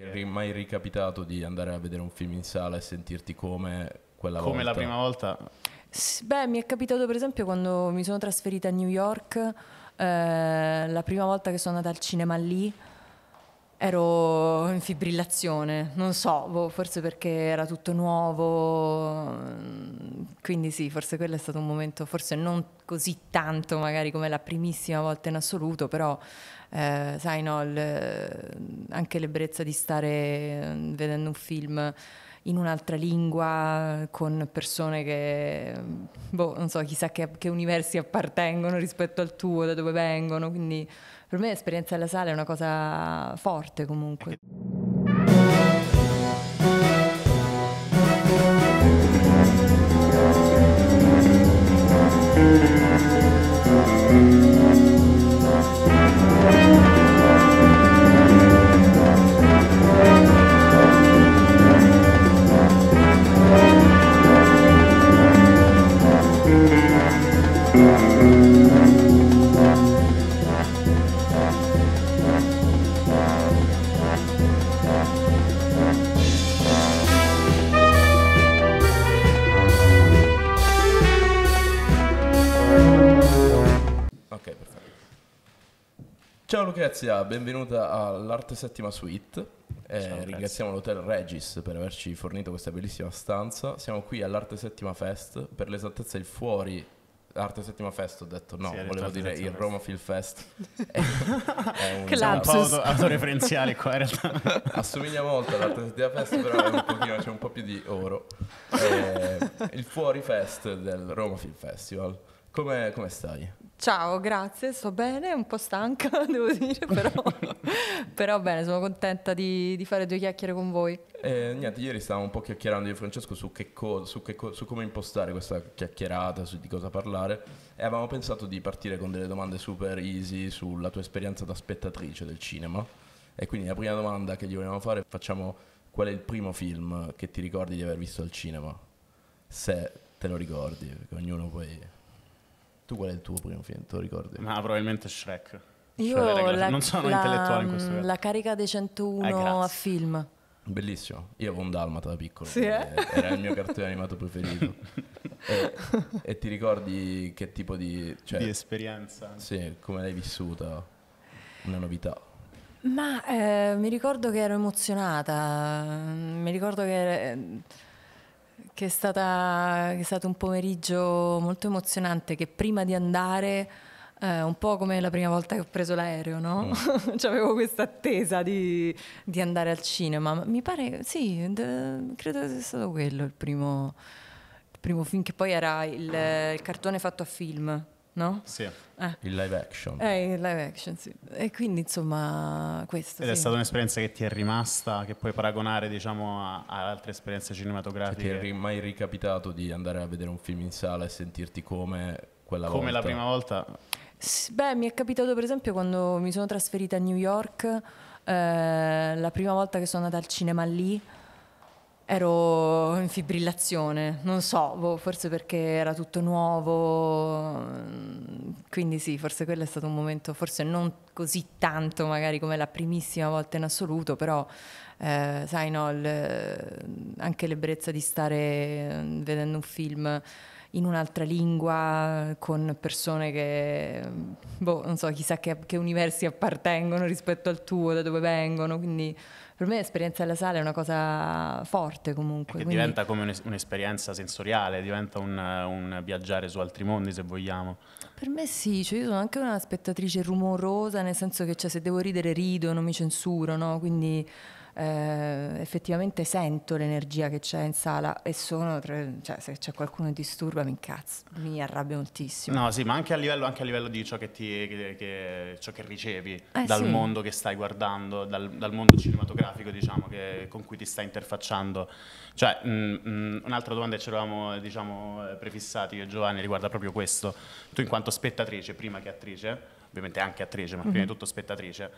È mai ricapitato di andare a vedere un film in sala e sentirti come quella Come volta? la prima volta? S- Beh, mi è capitato per esempio quando mi sono trasferita a New York, eh, la prima volta che sono andata al cinema lì, ero in fibrillazione, non so, boh, forse perché era tutto nuovo, mm, quindi sì, forse quello è stato un momento, forse non così tanto magari come la primissima volta in assoluto, però eh, sai no, il- anche l'ebbrezza di stare eh, vedendo un film in un'altra lingua con persone che, boh, non so, chissà che, che universi appartengono rispetto al tuo, da dove vengono, quindi per me l'esperienza della sala è una cosa forte comunque. Lucrezia, benvenuta all'Arte Settima Suite. Eh, ringraziamo l'Hotel Regis per averci fornito questa bellissima stanza. Siamo qui all'Arte Settima Fest, per l'esattezza il fuori Arte Settima Fest, ho detto no, Sì, detto volevo dire il Settima Roma Film Fest. È, è un- Che Siamo un po' lapsus. auto- autoreferenziali qua in realtà. Assomiglia molto all'Arte Settima Fest, però è un pochino, c'è un po' più di oro. Eh, il fuori fest del Roma Film Festival. Come, come stai? Ciao, grazie, sto bene, un po' stanca devo dire, però, però bene, sono contenta di, di fare due chiacchiere con voi. Eh, niente, ieri stavamo un po' chiacchierando io e Francesco su, che co- su, che co- su come impostare questa chiacchierata, su di cosa parlare e avevamo pensato di partire con delle domande super easy sulla tua esperienza da spettatrice del cinema. E quindi la prima domanda che gli volevamo fare, facciamo qual è il primo film che ti ricordi di aver visto al cinema? Se te lo ricordi, perché ognuno poi... Tu qual è il tuo primo film, te lo ricordi? Ma probabilmente Shrek. Io Cioè, regole- la, non sono la- intellettuale in questo caso. La carica dei 101 Eh, a film. Bellissimo, io avevo un dalmata da piccolo, Sì, eh? era il mio cartone animato preferito. e, e ti ricordi che tipo di... Cioè, Di esperienza. sì, come l'hai vissuta? Una novità. Ma eh, mi ricordo che ero emozionata, mi ricordo che, che è, stata, che è stato un pomeriggio molto emozionante che prima di andare, eh, un po' come la prima volta che ho preso l'aereo, no? C'avevo questa attesa di, di andare al cinema, ma mi pare, sì, d- credo sia stato quello il primo, il primo film, che poi era il, il cartone fatto a film, no? Sì. Eh. Il live action. Eh, il live action, sì. E quindi, insomma, questo. Ed è sì. stata un'esperienza che ti è rimasta, che puoi paragonare, diciamo, a, a altre esperienze Cioè, cinematografiche. ti è mai ricapitato di andare a vedere un film in sala e sentirti come quella Come volta? la prima volta? S- Beh, mi è capitato per esempio quando mi sono trasferita a New York, eh, la prima volta che sono andata al cinema lì, ero in fibrillazione, non so, boh, forse perché era tutto nuovo, mm, quindi sì, forse quello è stato un momento, forse non così tanto magari come la primissima volta in assoluto, però eh, sai no, il- anche l'ebbrezza di stare eh, vedendo un film in un'altra lingua con persone che, boh, non so, chissà che, che universi appartengono rispetto al tuo, da dove vengono, quindi per me l'esperienza della sala è una cosa forte comunque. Che quindi- diventa come un'es- un'esperienza sensoriale, diventa un, un viaggiare su altri mondi, se vogliamo. Per me sì, cioè io sono anche una spettatrice rumorosa, nel senso che cioè, se devo ridere rido, non mi censuro, no? Quindi eh, effettivamente sento l'energia che c'è in sala e sono, cioè se c'è qualcuno che disturba mi incazzo, mi arrabbio moltissimo. No, sì, ma anche a livello, anche a livello di ciò che, ti, che- che- ciò che ricevi Eh, dal sì. mondo che stai guardando, dal, dal mondo cinematografico, diciamo, che- con cui ti stai interfacciando. Cioè, mm, mm, un'altra domanda che ci eravamo, diciamo, prefissati io e Giovanni riguarda proprio questo. Tu in quanto spettatrice, prima che attrice, ovviamente anche attrice, ma prima di tutto spettatrice,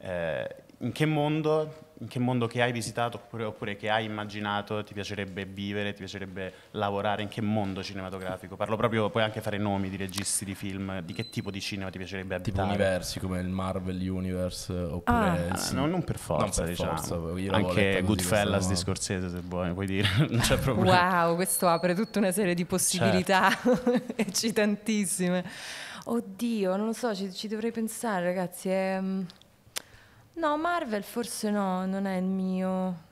eh, in, che mondo, in che mondo che hai visitato oppure, oppure, che hai immaginato ti piacerebbe vivere, ti piacerebbe lavorare, in che mondo cinematografico? Parlo proprio, puoi anche fare nomi di registi di film, di che tipo di cinema ti piacerebbe abitare? Tipo universi come il Marvel Universe oppure... Ah, sì. no, non per forza, non per diciamo. Forza, anche Goodfellas di Scorsese se vuoi, puoi dire, non c'è problema. Wow, questo apre tutta una serie di possibilità certo. eccitantissime. Oddio, non lo so, ci, ci dovrei pensare ragazzi, è... Mm, No, Marvel forse no, non è il mio.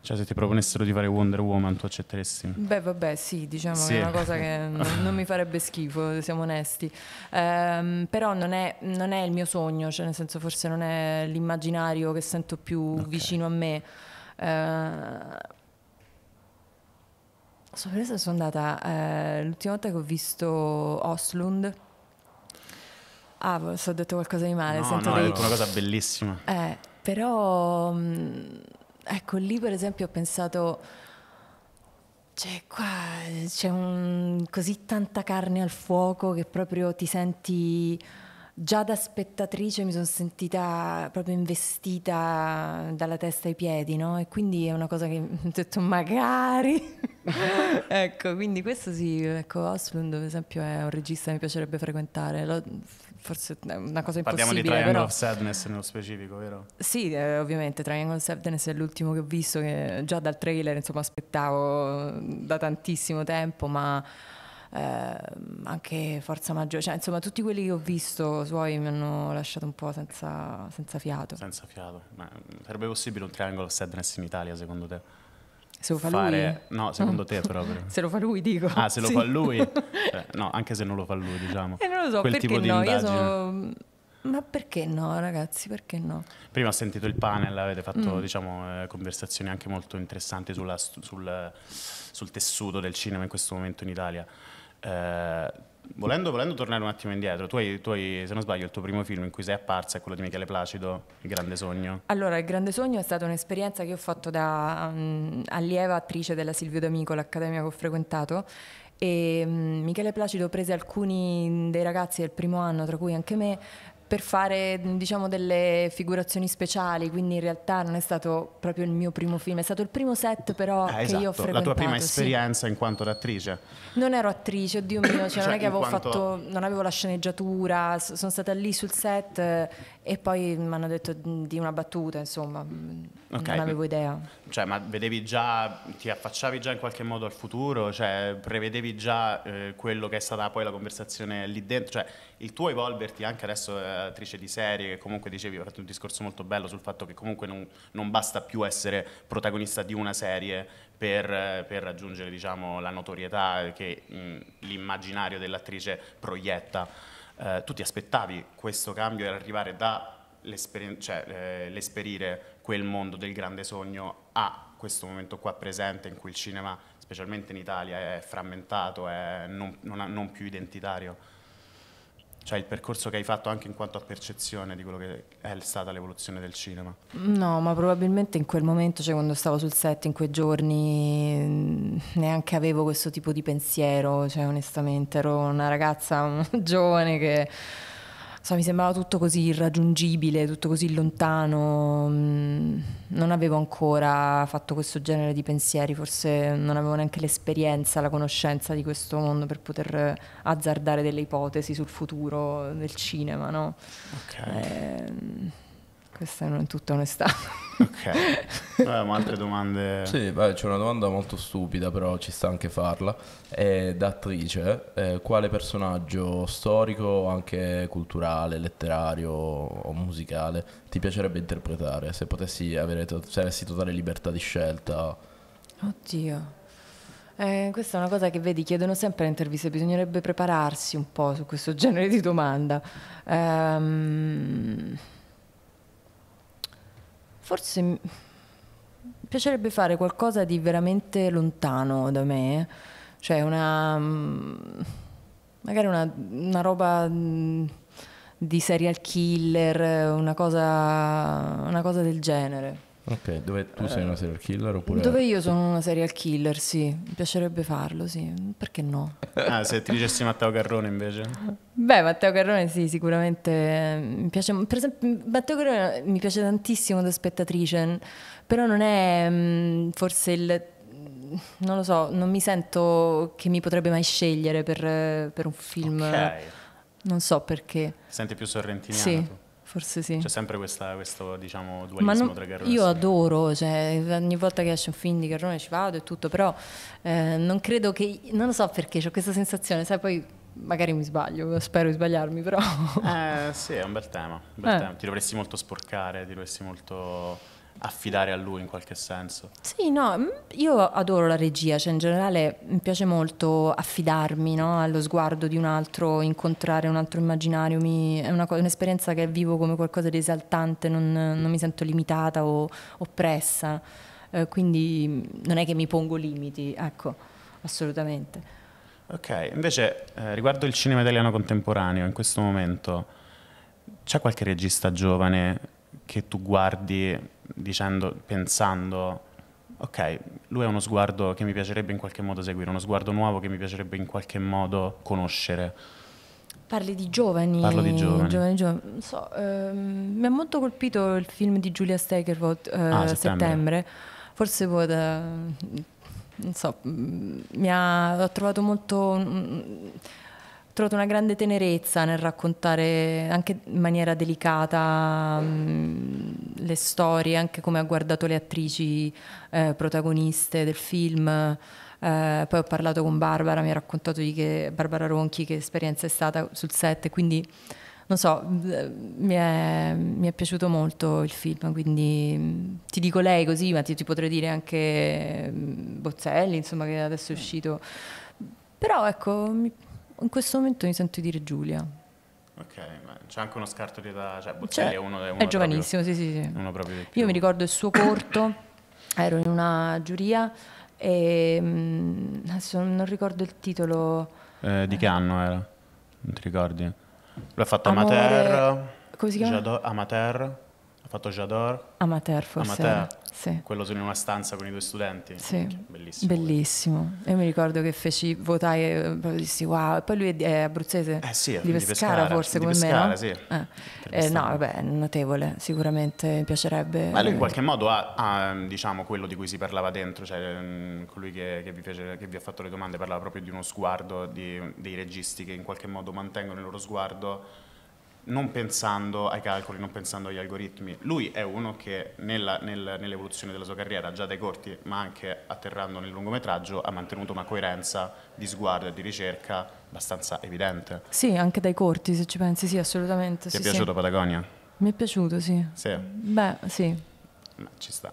Cioè, se ti proponessero di fare Wonder Woman, tu accetteresti? Beh, vabbè, sì, diciamo sì. che è una cosa che non, non, mi farebbe schifo, siamo onesti. Um, però non è, non è, il mio sogno, cioè nel senso forse non è l'immaginario che sento più okay. vicino a me. Uh, sorpresa sono andata eh, l'ultima volta che ho visto Oslund Ah, ho detto qualcosa di male. No, Sento no, dei... è una cosa bellissima. Eh, però, mm, ecco, lì per esempio ho pensato, cioè qua c'è un, così tanta carne al fuoco che proprio ti senti già da spettatrice mi sono sentita proprio investita dalla testa ai piedi, no? E quindi è una cosa che ho detto magari. ecco, quindi questo sì, ecco, Oslund per esempio è un regista che mi piacerebbe frequentare. Lo, forse è una cosa impossibile. Parliamo di Triangle però... of Sadness nello specifico, vero? Sì, eh, ovviamente Triangle of Sadness è l'ultimo che ho visto, che già dal trailer insomma aspettavo da tantissimo tempo, ma eh, anche Forza Maggiore, cioè insomma tutti quelli che ho visto suoi mi hanno lasciato un po' senza, senza fiato. Senza fiato, ma sarebbe possibile un Triangle of Sadness in Italia secondo te? Se lo fa fare... lui? No, secondo te proprio. se lo fa lui, dico. Ah, se lo sì. fa lui? Eh, no, anche se non lo fa lui, diciamo. E eh, non lo so, Quel perché tipo no? Di Io sono... Ma perché no, ragazzi? Perché no? Prima ho sentito il panel, avete fatto mm. diciamo, eh, conversazioni anche molto interessanti sulla, sul, sul, tessuto del cinema in questo momento in Italia. Eh, volendo, volendo, tornare un attimo indietro, tu hai, tu hai, se non sbaglio, il tuo primo film in cui sei apparsa è quello di Michele Placido, Il Grande Sogno. Allora, Il Grande Sogno è stata un'esperienza che ho fatto da um, allieva attrice della Silvio D'Amico, l'accademia che ho frequentato. E um, Michele Placido prese alcuni dei ragazzi del primo anno, tra cui anche me, per fare diciamo delle figurazioni speciali, quindi in realtà non è stato proprio il mio primo film, è stato il primo set però eh, esatto. che io ho frequentato. La tua prima esperienza sì. in quanto attrice? Non ero attrice, oddio mio, cioè, cioè non è che avevo quanto... fatto, non avevo la sceneggiatura, sono stata lì sul set e poi mi hanno detto di una battuta, insomma, okay. non avevo idea. Cioè, ma vedevi già, ti affacciavi già in qualche modo al futuro? Cioè, prevedevi già eh, quello che è stata poi la conversazione lì dentro? Cioè, il tuo evolverti anche adesso eh, attrice di serie, che comunque dicevi, hai fatto un discorso molto bello sul fatto che comunque non, non basta più essere protagonista di una serie per, per raggiungere diciamo, la notorietà che mh, l'immaginario dell'attrice proietta. Eh, tu ti aspettavi questo cambio e arrivare da cioè, eh, quel mondo del grande sogno a questo momento qua presente in cui il cinema, specialmente in Italia, è frammentato, è non, non, non più identitario? Cioè il percorso che hai fatto anche in quanto a percezione di quello che è stata l'evoluzione del cinema? No, ma probabilmente in quel momento, cioè quando stavo sul set in quei giorni, neanche avevo questo tipo di pensiero, cioè onestamente ero una ragazza giovane che so, mi sembrava tutto così irraggiungibile, tutto così lontano, mm, non avevo ancora fatto questo genere di pensieri, forse non avevo neanche l'esperienza, la conoscenza di questo mondo per poter azzardare delle ipotesi sul futuro del cinema, no? Ok. Eh, questa è tutta onestà. Ok, abbiamo altre domande. Sì, beh, c'è una domanda molto stupida, però ci sta anche farla. È da attrice, eh, quale personaggio storico, anche culturale, letterario o musicale ti piacerebbe interpretare se potessi avere, se avessi totale libertà di scelta? Oddio. Eh, questa è una cosa che vedi, chiedono sempre in interviste, bisognerebbe prepararsi un po' su questo genere di domanda. Ehm Forse mi piacerebbe fare qualcosa di veramente lontano da me, cioè una magari una, una roba di serial killer, una cosa, una cosa del genere. Ok, dove tu sei una serial killer oppure... Dove io sono una serial killer, sì. Mi piacerebbe farlo, sì. Perché no? Ah, se ti dicessi Matteo Carrone invece? Beh, Matteo Carrone sì, sicuramente eh, mi piace. Per esempio, Matteo Carrone mi piace tantissimo da spettatrice, però non è mh, forse il non lo so, non mi sento che mi potrebbe mai scegliere per, per un film. Ok. Non so perché. Senti più sorrentiniano Sì, tu? Forse sì. C'è sempre questa- questo, diciamo, dualismo non- tra Carrone e io adoro, cioè, ogni volta che esce un film di Carrone ci vado e tutto, però eh, non credo che, non lo so perché, ho questa sensazione, sai, poi magari mi sbaglio, spero di sbagliarmi, però... Eh sì, è un bel tema. un bel Eh. tema. Ti dovresti molto sporcare, ti dovresti molto affidare a lui in qualche senso. Sì, no, mm, io adoro la regia, cioè in generale mi piace molto affidarmi no, allo sguardo di un altro, incontrare un altro immaginario, mi- è una un'esperienza che vivo come qualcosa di esaltante, non, non mi sento limitata o oppressa, Eh, quindi non è che mi pongo limiti, ecco, assolutamente. Ok, invece eh, riguardo il cinema italiano contemporaneo, in questo momento c'è qualche regista giovane che tu guardi dicendo, pensando, ok, lui è uno sguardo che mi piacerebbe in qualche modo seguire, uno sguardo nuovo che mi piacerebbe in qualche modo conoscere. Parli di giovani? Parlo di giovani. giovani, giovani. Non so, ehm, mi ha molto colpito il film di Giulia Stegerwald eh, Ah, a settembre. settembre. Forse può da- non so, mm, mi ha ho trovato molto trovato una grande tenerezza nel raccontare anche in maniera delicata mm, le storie, anche come ha guardato le attrici eh, protagoniste del film. Eh, poi ho parlato con Barbara, mi ha raccontato di che Barbara Ronchi che esperienza è stata sul set, quindi non so, eh, mi è, mi è piaciuto molto il film, quindi mm, ti dico lei così, ma ti, ti potrei dire anche mm, Bozzelli, insomma, che adesso è uscito. Però ecco, mi- in questo momento mi sento di dire Giulia. Ok, ma c'è anche uno scarto di età, cioè Bozzelli Cioè, è uno, è uno è giovanissimo, sì, sì, sì. Proprio, uno proprio Io mi ricordo il suo corto, ero in una giuria e mm, adesso non ricordo il titolo. Eh, di che anno era? Non ti ricordi? Ha fatto Amore- Amateur, come si chiama? Amateur, ha fatto Jador, Amateur forse. Amateur. Sì. quello sono in una stanza con i due studenti. Sì, Bellissimo. bellissimo. Io mi ricordo che feci, votai e proprio dissi wow. E poi lui è, è abruzzese, Eh sì, di di Pescara, Pescara, forse di come me, Pescara, no? sì. Eh. Eh, no, vabbè, è notevole, sicuramente mi piacerebbe. Ma lui in qualche modo ha, ha, diciamo, quello di cui si parlava dentro, cioè mm, colui che, che vi fece- che vi ha fatto le domande parlava proprio di uno sguardo di- dei registi che in qualche modo mantengono il loro sguardo non pensando ai calcoli, non pensando agli algoritmi. Lui è uno che nella- nel- nell'evoluzione della sua carriera, già dai corti, ma anche atterrando nel lungometraggio, ha mantenuto una coerenza di sguardo e di ricerca abbastanza evidente. Sì, anche dai corti, se ci pensi, sì, assolutamente. Ti sì, è sì. piaciuto Patagonia? Mi è piaciuto, sì. Sì, Beh, sì. ma ci sta.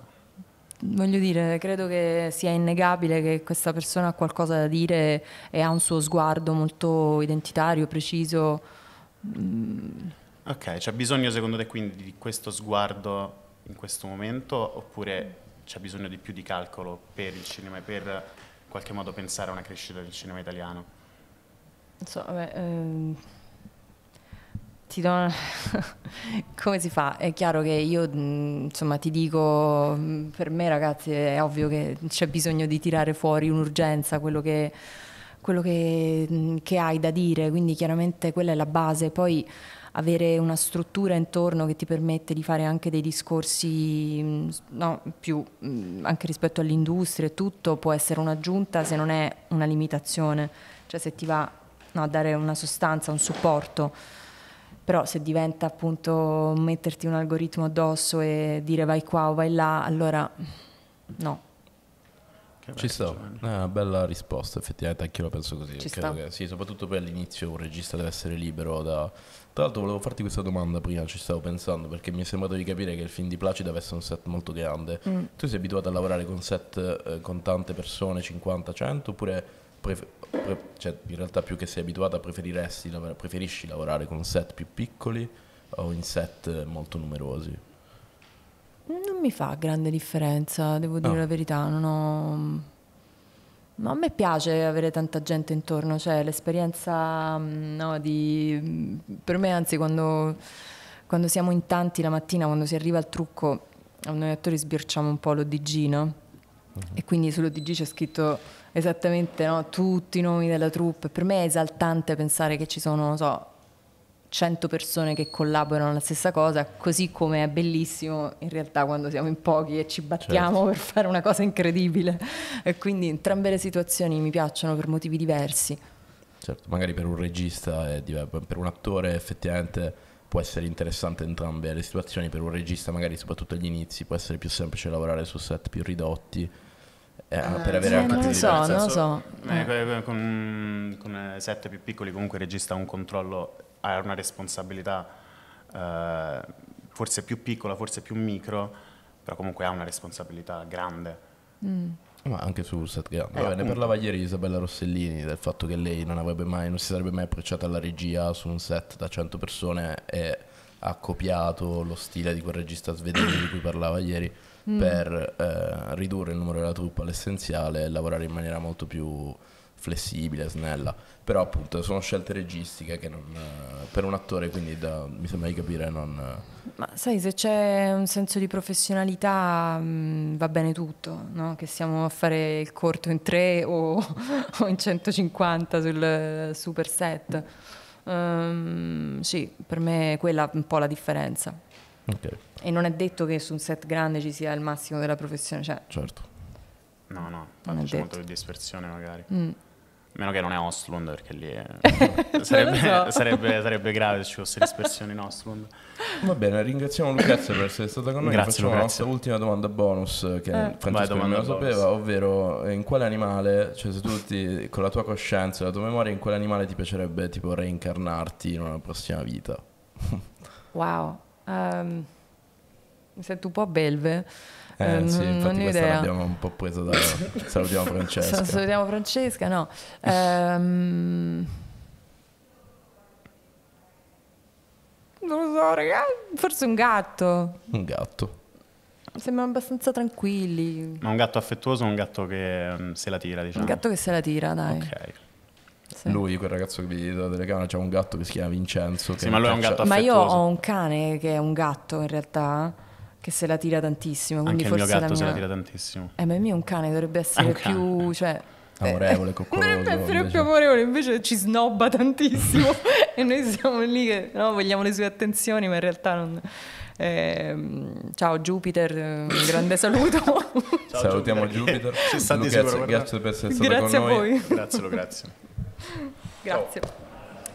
Voglio dire, credo che sia innegabile che questa persona ha qualcosa da dire e ha un suo sguardo molto identitario, preciso. Ok, c'è bisogno secondo te quindi di questo sguardo in questo momento oppure c'è bisogno di più di calcolo per il cinema e per in qualche modo pensare a una crescita del cinema italiano? Non so, vabbè, ehm, ti do una- come si fa? È chiaro che io, mh, insomma, ti dico, mh, per me ragazzi è ovvio che c'è bisogno di tirare fuori un'urgenza, quello che, quello che, mh, che hai da dire, quindi chiaramente quella è la base. Poi avere una struttura intorno che ti permette di fare anche dei discorsi mh, no, più mh, anche rispetto all'industria e tutto può essere un'aggiunta se non è una limitazione, cioè se ti va no, a dare una sostanza, un supporto. Però se diventa appunto metterti un algoritmo addosso e dire vai qua o vai là, allora no. Ci Giovanni. è una bella risposta, effettivamente anche io la penso così. Ci Credo sta. che, sì, soprattutto per all'inizio un regista deve essere libero da... Tra l'altro volevo farti questa domanda prima, ci stavo pensando, perché mi è sembrato di capire che il film di Placida avesse un set molto grande. Mm. Tu sei abituato a lavorare con set eh, con tante persone, 50, 100, oppure pref- pre- cioè, in realtà più che sei abituata preferiresti, lavorare- preferisci lavorare con set più piccoli o in set molto numerosi? Non mi fa grande differenza, devo dire No. la verità, non ho... Ma a me piace avere tanta gente intorno, cioè l'esperienza mm, no, di... mm, Per me anzi quando, quando siamo in tanti la mattina, quando si arriva al trucco, noi attori sbirciamo un po' l'ODG, no? E quindi sull'ODG c'è scritto esattamente no, tutti i nomi della troupe. Per me è esaltante pensare che ci sono, non so, 100 persone che collaborano alla stessa cosa, così come è bellissimo in realtà quando siamo in pochi e ci battiamo Certo. per fare una cosa incredibile. E quindi entrambe le situazioni mi piacciono per motivi diversi. Certo, magari per un regista, è per un attore effettivamente può essere interessante entrambe le situazioni, per un regista magari soprattutto agli inizi può essere più semplice lavorare su set più ridotti, eh, per avere eh, anche non lo so, non lo so. Eh, Eh. Con, con set più piccoli comunque il regista ha un controllo, ha una responsabilità eh, forse più piccola, forse più micro, però comunque ha una responsabilità grande. Ma anche su set grande. Eh, Vabbè, ne parlava ieri Isabella Rossellini del fatto che lei non avrebbe mai, non si sarebbe mai approcciata alla regia su un set da 100 persone e ha copiato lo stile di quel regista svedese di cui parlava ieri per eh, ridurre il numero della troupe all'essenziale e lavorare in maniera molto più flessibile, snella. Però appunto sono scelte registiche che non, eh, per un attore quindi da- mi sembra di capire non... Ma sai, se c'è un senso di professionalità mh, va bene tutto, no? Che siamo a fare il corto in tre o, o in 150 sul super set. Ehm, sì, per me è quella un po' la differenza. Ok, E non è detto che su un set grande ci sia il massimo della professione, cioè... certo. No, no, è c'è detto. molto più dispersione magari. mm. Meno che non è Ostlund, perché lì è- Non sarebbe, lo so. sarebbe- sarebbe grave se ci fosse dispersione in Ostlund. Va bene, ringraziamo Lucrezia per essere stata con noi. Grazie, Facciamo la Lucrezia. nostra ultima domanda bonus che Eh. Francesco Vai, nemmeno bonus. sapeva, ovvero eh, in quale animale, cioè se tu ti, con la tua coscienza e la tua memoria, in quale animale ti piacerebbe tipo reincarnarti in una prossima vita? Wow. Ehm, mi sento un po' belve. Eh, Eh, sì, non- infatti questa idea. l'abbiamo un po' presa da... Salutiamo Francesca. Salutiamo Francesca, no. Ehm, non lo so, ragazzi. Forse un gatto. Un gatto. Sembrano abbastanza tranquilli. Ma un gatto affettuoso o un gatto che mm, se la tira, diciamo? Un gatto che se la tira, dai. Ok. Sì. Lui, quel ragazzo che vedi dalla telecamera, c'ha un gatto che si chiama Vincenzo. che Sì, ma lui è un gatto Ma io affettuoso. ho un cane che è un gatto in realtà, che se la tira tantissimo. Quindi Anche il mio forse gatto la se mia... la tira tantissimo. Eh, ma il mio è un cane, dovrebbe essere un cane. più... Cioè, Amorevole, eh, coccoloso, Dovrebbe essere invece. più amorevole, invece ci snobba tantissimo. e noi siamo lì che no, vogliamo le sue attenzioni, ma in realtà non... Ehm, ciao Jupiter, eh, un grande saluto. Salutiamo Jupiter, Jupiter. sicuro, guarda. grazie per essere stata Grazie a con noi. voi. Grazie, grazie. Grazie.